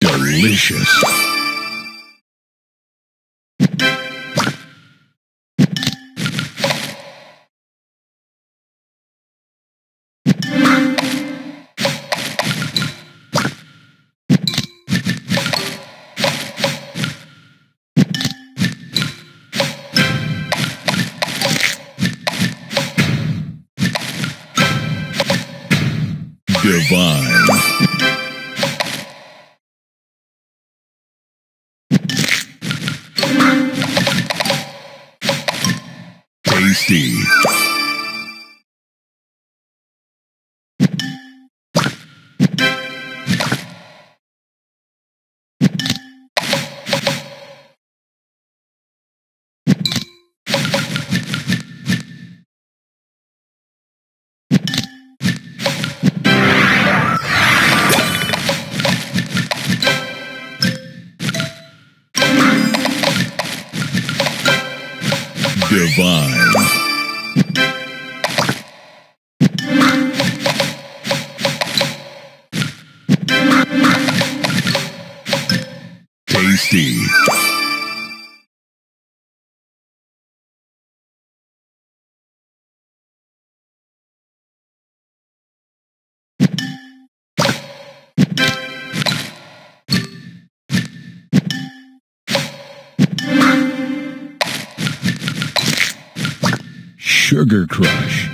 Delicious. Divine. Tasty. Divine. Tasty. Sugar Crush.